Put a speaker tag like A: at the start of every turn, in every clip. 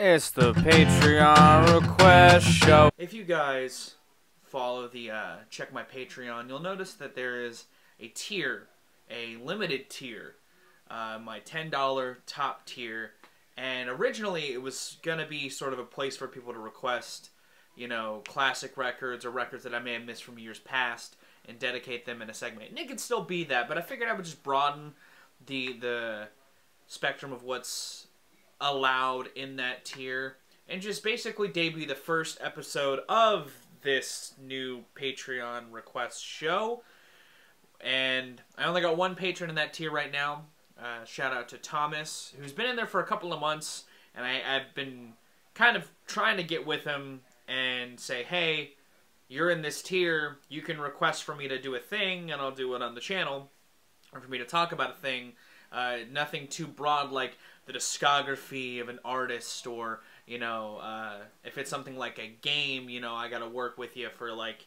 A: It's the Patreon request show.
B: If you guys follow the uh, check my Patreon, you'll notice that there is a tier, a limited tier, uh, my ten dollar top tier, and originally it was gonna be sort of a place for people to request, you know, classic records or records that I may have missed from years past and dedicate them in a segment. And it could still be that, but I figured I would just broaden the the spectrum of what's allowed in that tier and just basically debut the first episode of this new Patreon request show. And I only got one patron in that tier right now. Uh, shout out to Thomas, who's been in there for a couple of months, and I, I've been kind of trying to get with him and say, hey, you're in this tier, you can request for me to do a thing, and I'll do it on the channel, or for me to talk about a thing. Uh, nothing too broad like the discography of an artist or you know uh, if it's something like a game you know i gotta work with you for like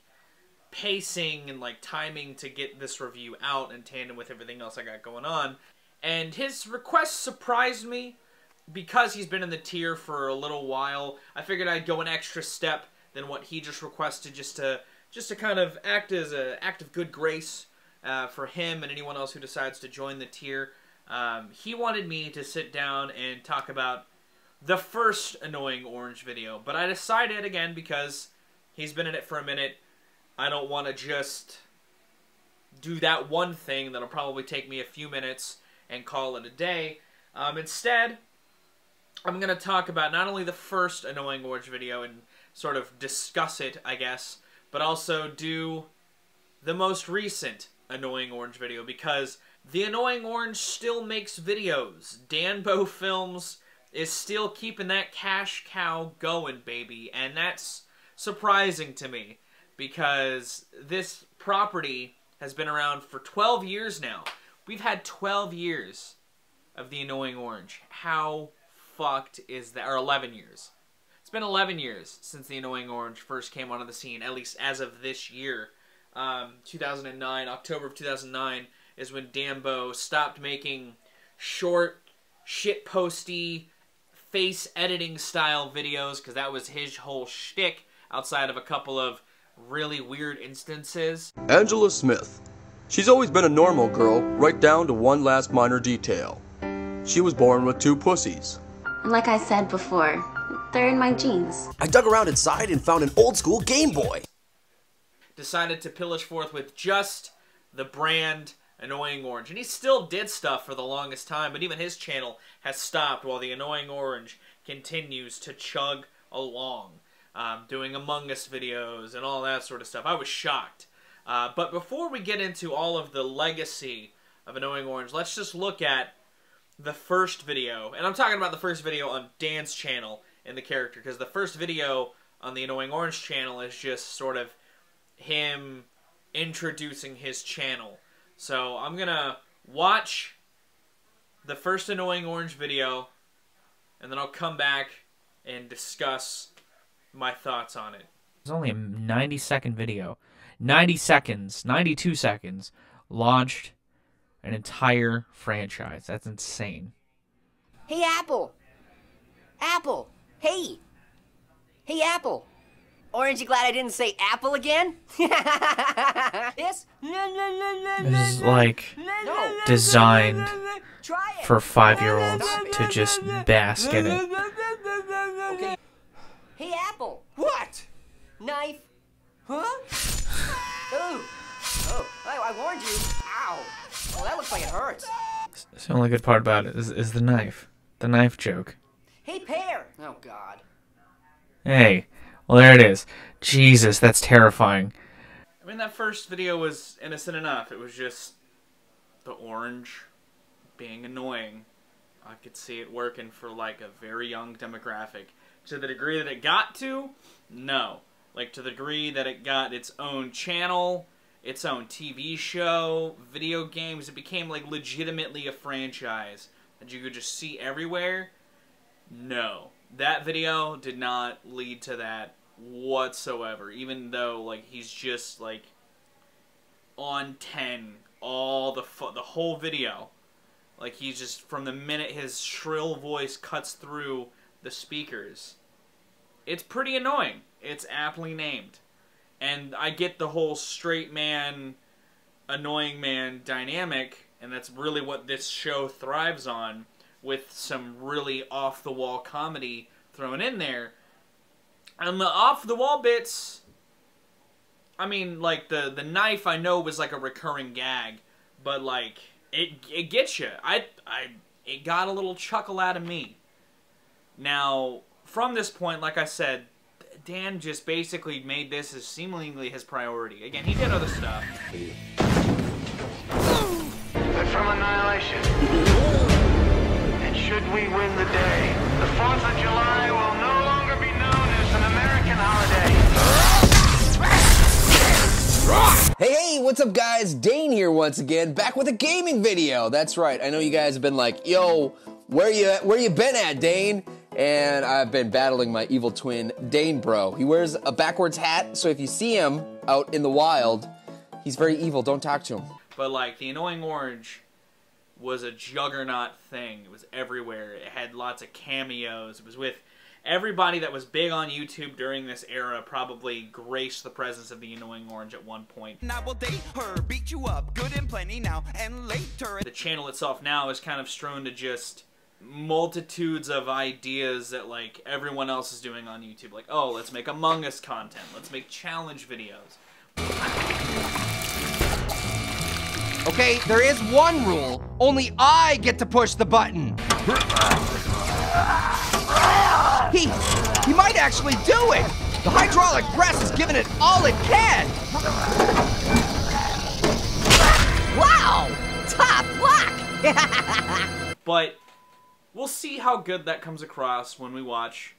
B: pacing and like timing to get this review out in tandem with everything else i got going on. And his request surprised me because he's been in the tier for a little while. I figured i'd go an extra step than what he just requested just to just to kind of act as an act of good grace uh, for him and anyone else who decides to join the tier um, he wanted me to sit down and talk about the first Annoying Orange video, but I decided again because he's been in it for a minute, I don't want to just do that one thing that'll probably take me a few minutes and call it a day. Um, instead, I'm going to talk about not only the first Annoying Orange video and sort of discuss it, I guess, but also do the most recent Annoying Orange video because the Annoying Orange still makes videos. Daneboe Films is still keeping that cash cow going, baby, and that's surprising to me because this property has been around for 12 years now. We've had 12 years of the Annoying Orange. How fucked is that? Or 11 years. It's been 11 years since the Annoying Orange first came onto the scene, at least as of this year. Um, 2009, October of 2009 is when Daneboe stopped making short, shit posty, face editing style videos because that was his whole shtick outside of a couple of really weird instances.
C: Angela Smith. She's always been a normal girl, right down to one last minor detail. She was born with two pussies.
D: And like I said before, they're in my jeans.
E: I dug around inside and found an old school Game Boy.
B: Decided to pillage forth with just the brand Annoying Orange. And he still did stuff for the longest time, but even his channel has stopped while the Annoying Orange continues to chug along. Um, doing Among Us videos and all that sort of stuff. I was shocked. Uh, but before we get into all of the legacy of Annoying Orange, let's just look at the first video. And I'm talking about the first video on Dan's channel in the character, because the first video on the Annoying Orange channel is just sort of him introducing his channel. So I'm gonna watch the first Annoying Orange video, and then I'll come back and discuss my thoughts on it.
A: It's only a 90 second video. 90 seconds, 92 seconds, launched an entire franchise. That's insane.
F: Hey, Apple. Apple. Hey. Hey, Apple. Orange, you glad I didn't say apple again? this?
A: This is like designed for five year olds to just bask in it.
F: Okay. Hey, Apple.
G: What?
F: Knife.
G: Huh?
F: Ooh. Oh, I, I warned you. Ow. Oh, that looks like it hurts.
A: That's the only good part about it is, is the knife. The knife joke.
F: Hey, Pear. Oh, God.
A: Hey, well, there it is. Jesus, that's terrifying.
B: I mean, that first video was innocent enough. It was just the orange being annoying. I could see it working for like a very young demographic. To the degree that it got to, no. Like to the degree that it got its own channel, its own TV show, video games, it became like legitimately a franchise that you could just see everywhere. No. That video did not lead to that whatsoever, even though like he's just like on 10 all the the whole video. Like he's just from the minute his shrill voice cuts through the speakers, it's pretty annoying. It's aptly named. And I get the whole straight man, annoying man dynamic, and that's really what this show thrives on, with some really off the wall comedy thrown in there. And the off the wall bits, I mean, like the the knife, I know was like a recurring gag, but like it it gets you. I I it got a little chuckle out of me. Now, from this point, like I said, Dan just basically made this as seemingly his priority. Again, he did other stuff.
G: They're from Annihilation. and should we win the day, the 4th of July will
E: what's up, guys? Dane here once again, back with a gaming video. That's right. I know you guys have been like, "Yo, where you at? where you been at, Dane?" And I've been battling my evil twin, Dane Bro. He wears a backwards hat, so if you see him out in the wild, he's very evil. Don't talk to him.
B: But like the annoying orange was a juggernaut thing. It was everywhere. It had lots of cameos. It was with everybody that was big on YouTube during this era. Probably graced the presence of the annoying orange at one point.
H: And I will date her, beat you up, good and plenty now and later.
B: The channel itself now is kind of strewn to just multitudes of ideas that like everyone else is doing on YouTube. Like, oh, let's make Among Us content. Let's make challenge videos.
I: Okay, there is one rule. Only I get to push the button. He, he might actually do it. The hydraulic press is giving it all it can.
F: Wow! Tough luck!
B: But we'll see how good that comes across when we watch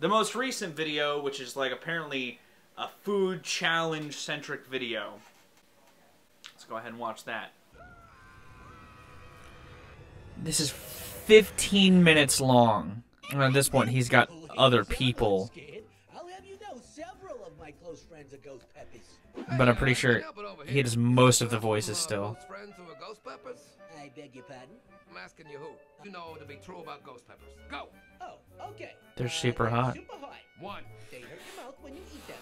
B: the most recent video, which is like apparently a food challenge centric video. Let's go ahead and watch that.
A: This is 15 minutes long. And at this point, he's got other people.
J: I'll have you know several of my close friends are ghost peppers.
A: But I'm pretty sure he does most of the voices still.
K: Friends who are ghost peppers?
J: I beg your pardon?
K: I'm asking you who. You know to be true about ghost peppers. Go.
J: Oh, okay.
A: They're super
J: uh, hot.
K: One.
J: They hurt your mouth when you eat them.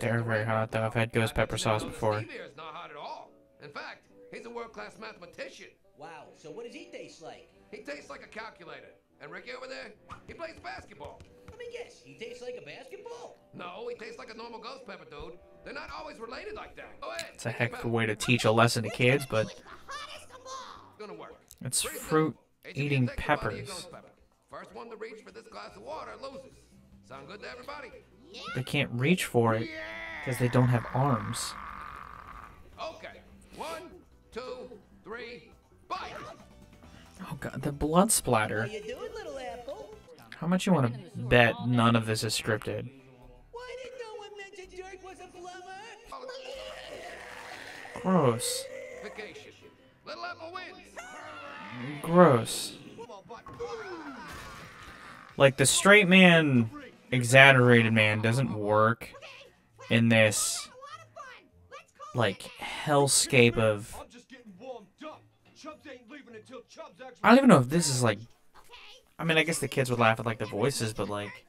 A: They're very hot, though. I've had ghost pepper sauce before.
K: Steve here is not hot at all. In fact, he's a world-class mathematician.
J: Wow, so what does he taste like?
K: He tastes like a calculator. And Ricky over there, he plays basketball.
J: Let me guess, he tastes like a basketball.
K: No, he tastes like a normal ghost pepper, dude. They're not always related like that. Go ahead.
A: It's a heck of a way to teach a lesson to kids, but it's fruit
K: simple.
A: eating
K: Each of you take the body of
A: peppers.
K: First one to reach for this glass of water loses. Sound good to everybody?
A: They can't reach for it because they don't have arms.
K: Okay. One, two, three, bite!
A: Oh god, the blood splatter.
J: How doing.
A: How much you want to bet none of this is scripted?
J: No one mention Dirk was a plumber?
A: Gross.
K: Vacation. Little Apple wins.
A: Gross. Like the straight man, exaggerated man doesn't work in this like hellscape of. I don't even know if this is like. I mean, I guess the kids would laugh at like the voices, but like,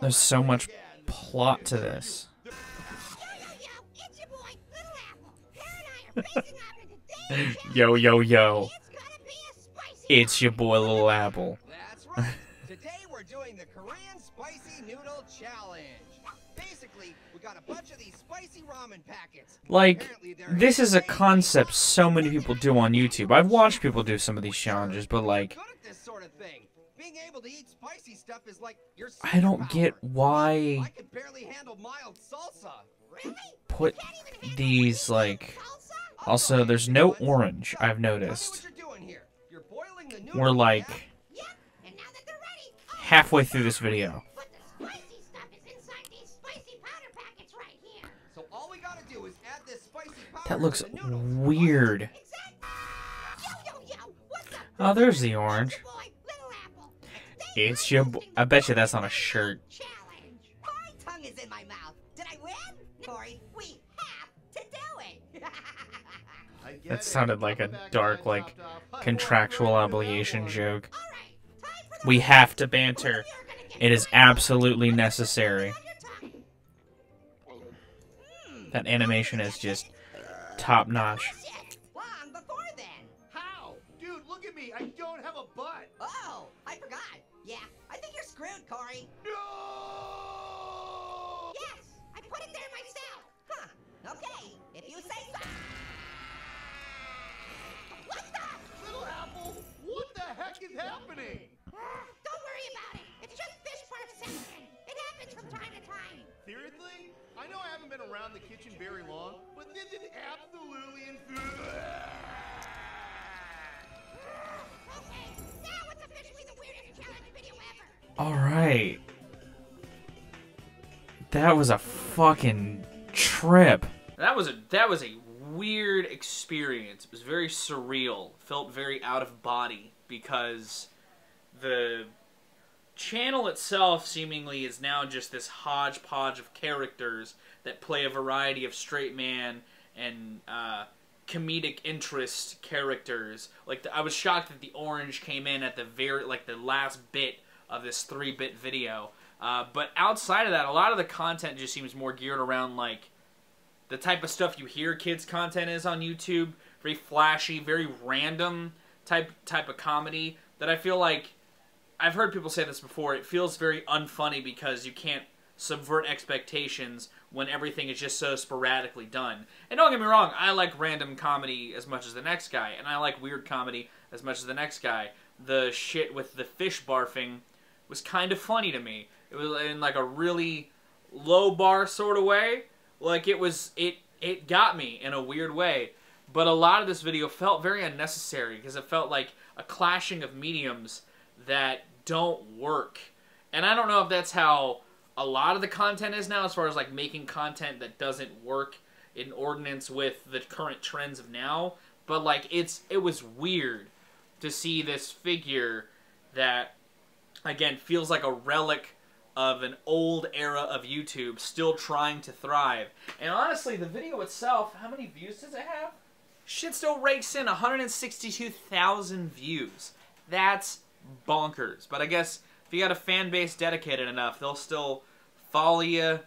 A: there's so much plot to this. Yo, yo, yo. It's your boy, Little Apple.
I: That's right. Today we're doing the Korean Spicy Noodle Challenge. Got a bunch of these spicy ramen packets.
A: Like, this is a concept so many people do on YouTube. I've watched people do some of these challenges, but like,
I: good at this sort of thing. Being able to eat spicy stuff is like your
A: I don't get why
I: I can barely handle mild salsa. Really?
A: put these like. Also, there's no orange. I've noticed.
I: what you're doing here. You're boiling the
A: We're like
I: oh,
A: halfway through this
I: oh, video.
A: That looks weird. Oh, there's the orange. It's your. I bet you that's on a shirt. That sounded like a dark, like contractual obligation joke. We have to banter. It is absolutely necessary. That animation is just top notch.
I: Long before then.
L: How? Dude, look at me. I don't have a butt.
I: Oh, I forgot. Yeah, I think you're screwed, Corey.
A: That was a fucking trip.
B: That was a that was a weird experience. It was very surreal. Felt very out of body because the channel itself seemingly is now just this hodgepodge of characters that play a variety of straight man and uh, comedic interest characters. Like the, I was shocked that the orange came in at the very like the last bit of this three bit video. Uh, but outside of that, a lot of the content just seems more geared around like the type of stuff you hear kids content is on YouTube. Very flashy, very random type type of comedy that I feel like I've heard people say this before. It feels very unfunny because you can't subvert expectations when everything is just so sporadically done. And don't get me wrong, I like random comedy as much as the next guy, and I like weird comedy as much as the next guy. The shit with the fish barfing was kind of funny to me. It was in like a really low bar sort of way. Like it was it it got me in a weird way. But a lot of this video felt very unnecessary because it felt like a clashing of mediums that don't work. And I don't know if that's how a lot of the content is now as far as like making content that doesn't work in ordinance with the current trends of now, but like it's it was weird to see this figure that again feels like a relic of an old era of YouTube still trying to thrive. And honestly, the video itself, how many views does it have? Shit still rakes in 162,000 views. That's bonkers. But I guess if you got a fan base dedicated enough, they'll still follow you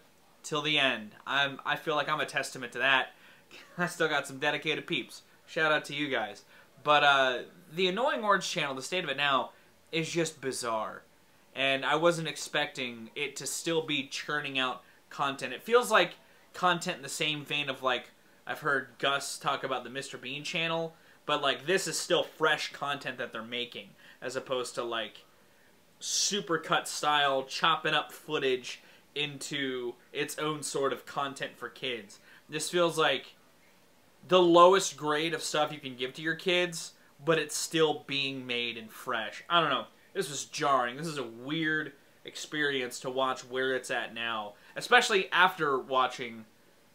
B: till the end. I'm I feel like I'm a testament to that. I still got some dedicated peeps. Shout out to you guys. But uh, the annoying orange channel, the state of it now, is just bizarre. And I wasn't expecting it to still be churning out content. It feels like content in the same vein of like I've heard Gus talk about the Mr. Bean channel, but like this is still fresh content that they're making as opposed to like supercut style chopping up footage into its own sort of content for kids. This feels like the lowest grade of stuff you can give to your kids, but it's still being made and fresh. I don't know. This was jarring. This is a weird experience to watch where it's at now, especially after watching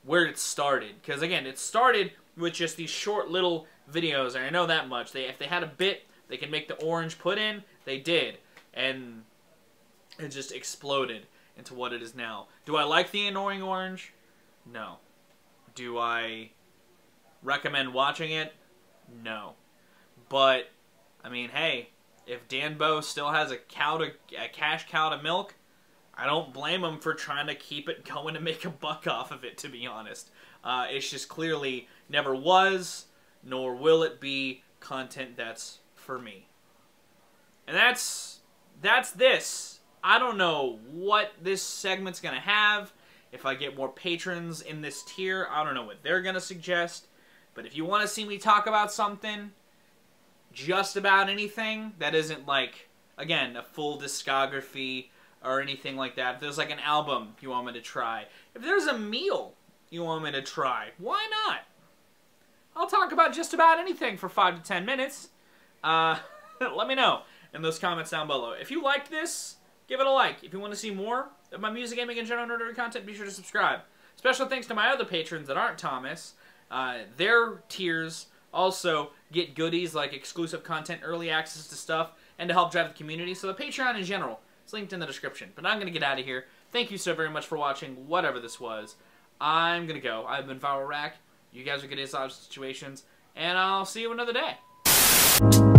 B: where it started. Because again, it started with just these short little videos, and I know that much. They if they had a bit they can make the orange put in, they did, and it just exploded into what it is now. Do I like the annoying orange? No. Do I recommend watching it? No. But I mean, hey, if Daneboe still has a cow to a cash cow to milk, I don't blame him for trying to keep it going to make a buck off of it. To be honest, uh, it's just clearly never was, nor will it be content that's for me. And that's that's this. I don't know what this segment's gonna have. If I get more patrons in this tier, I don't know what they're gonna suggest. But if you want to see me talk about something, just about anything that isn't like again a full discography or anything like that. If there's like an album you want me to try, if there's a meal you want me to try, why not? I'll talk about just about anything for five to ten minutes. Uh, let me know in those comments down below. If you liked this, give it a like. If you want to see more of my music, gaming, and general nerdery content, be sure to subscribe. Special thanks to my other patrons that aren't Thomas. Uh, their tiers also get goodies like exclusive content, early access to stuff, and to help drive the community. So the Patreon in general is linked in the description. But I'm going to get out of here. Thank you so very much for watching, whatever this was. I'm going to go. I've been ViralRak. You guys are good at situations. And I'll see you another day.